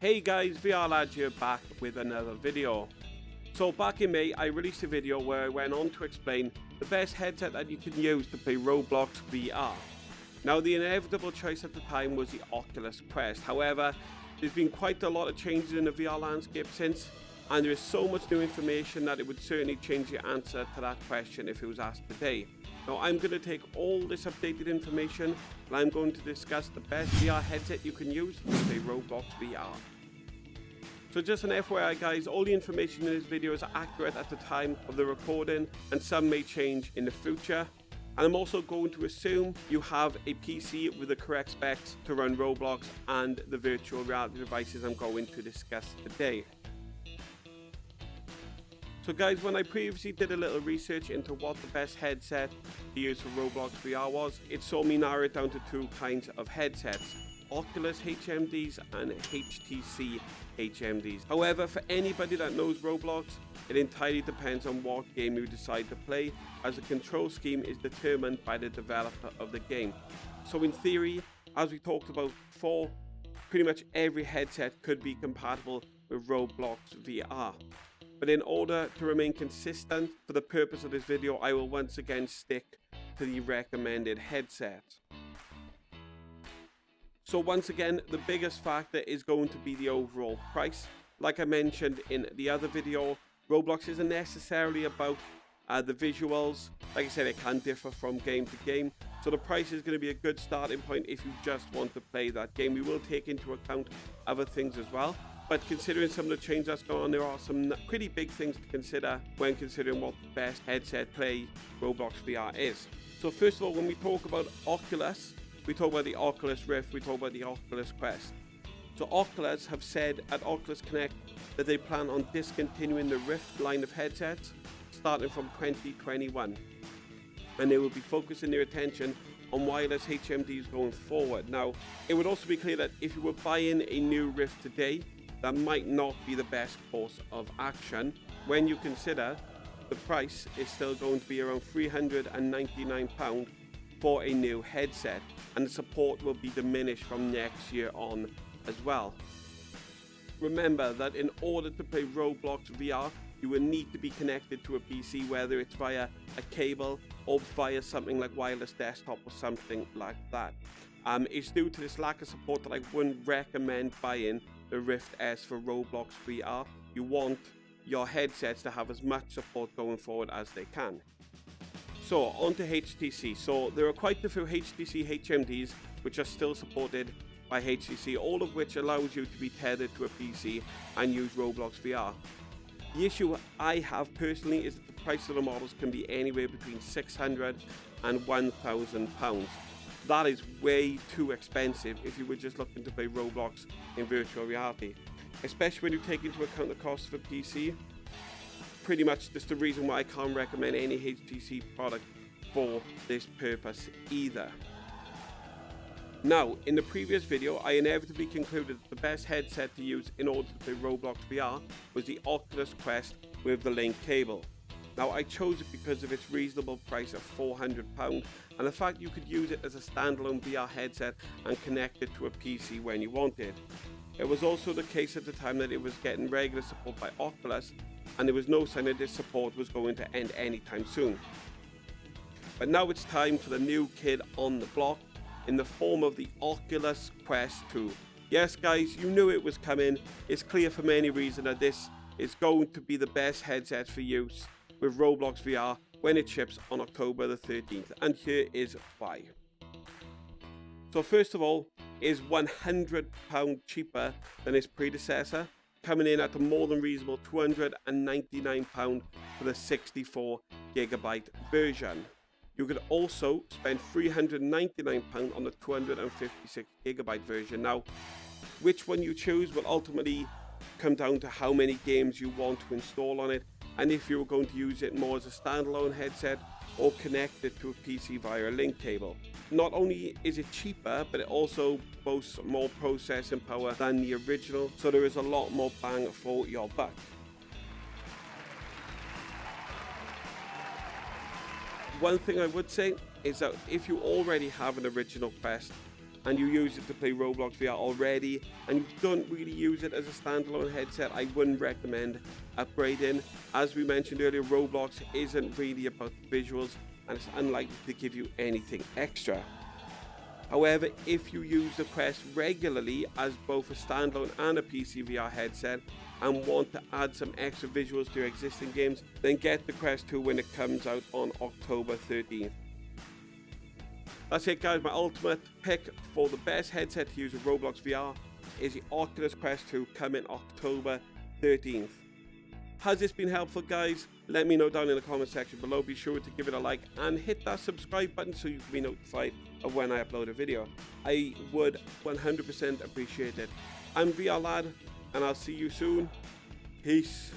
Hey guys, VR Lad here back with another video. So back in May, I released a video where I went on to explain the best headset that you can use to play Roblox VR. Now the inevitable choice at the time was the Oculus Quest, however, there's been quite a lot of changes in the VR landscape since, and there is so much new information that it would certainly change the answer to that question if it was asked today. Now I'm going to take all this updated information and I'm going to discuss the best VR headset you can use play Roblox VR. So just an FYI guys, all the information in this video is accurate at the time of the recording and some may change in the future. And I'm also going to assume you have a PC with the correct specs to run Roblox and the virtual reality devices I'm going to discuss today. So guys, when I previously did a little research into what the best headset to use for Roblox VR was, it saw me narrow it down to two kinds of headsets. Oculus HMDs and HTC HMDs. However, for anybody that knows Roblox, it entirely depends on what game you decide to play, as the control scheme is determined by the developer of the game. So in theory, as we talked about before, pretty much every headset could be compatible with Roblox VR. But in order to remain consistent for the purpose of this video, I will once again stick to the recommended headset. So once again, the biggest factor is going to be the overall price. Like I mentioned in the other video, Roblox isn't necessarily about uh, the visuals. Like I said, it can differ from game to game. So the price is going to be a good starting point if you just want to play that game. We will take into account other things as well. But considering some of the changes that's going on, there are some pretty big things to consider when considering what the best headset play Roblox VR is. So first of all, when we talk about Oculus, we talk about the Oculus Rift, we talk about the Oculus Quest. So Oculus have said at Oculus Connect that they plan on discontinuing the Rift line of headsets starting from 2021. And they will be focusing their attention on wireless HMDs going forward. Now, it would also be clear that if you were buying a new Rift today, that might not be the best course of action when you consider the price is still going to be around £399 for a new headset and the support will be diminished from next year on as well. Remember that in order to play Roblox VR, you will need to be connected to a PC, whether it's via a cable or via something like wireless desktop or something like that. Um, it's due to this lack of support that I wouldn't recommend buying the Rift S for Roblox VR. You want your headsets to have as much support going forward as they can. So on to HTC. So there are quite a few HTC HMDs which are still supported by HTC, all of which allows you to be tethered to a PC and use Roblox VR. The issue I have personally is that the price of the models can be anywhere between 600 and 1000 pounds. That is way too expensive if you were just looking to play Roblox in virtual reality. Especially when you take into account the cost of a PC. Pretty much that's the reason why I can't recommend any HTC product for this purpose either. Now, in the previous video, I inevitably concluded that the best headset to use in order to play Roblox VR was the Oculus Quest with the link cable. Now, I chose it because of its reasonable price of £400 and the fact you could use it as a standalone VR headset and connect it to a PC when you wanted. It was also the case at the time that it was getting regular support by Oculus and there was no sign that this support was going to end anytime soon. But now it's time for the new kid on the block in the form of the Oculus Quest 2. Yes guys, you knew it was coming. It's clear for many reasons that this is going to be the best headset for use with Roblox VR when it ships on October the 13th. And here is why. So first of all, is £100 cheaper than its predecessor, coming in at a more than reasonable £299 for the 64 gigabyte version. You could also spend £399 on the 256 gigabyte version. Now, which one you choose will ultimately come down to how many games you want to install on it and if you're going to use it more as a standalone headset or connect it to a PC via a link cable. Not only is it cheaper, but it also boasts more processing power than the original, so there is a lot more bang for your buck. One thing I would say is that if you already have an original Quest, and you use it to play Roblox VR already and you don't really use it as a standalone headset, I wouldn't recommend upgrading. As we mentioned earlier, Roblox isn't really about visuals and it's unlikely to give you anything extra. However, if you use the Quest regularly as both a standalone and a PC VR headset and want to add some extra visuals to your existing games, then get the Quest 2 when it comes out on October 13th. That's it guys, my ultimate pick for the best headset to use with Roblox VR is the Oculus Quest 2 coming October 13th. Has this been helpful guys? Let me know down in the comment section below. Be sure to give it a like and hit that subscribe button so you can be notified of when I upload a video. I would 100% appreciate it. I'm VR Lad and I'll see you soon. Peace.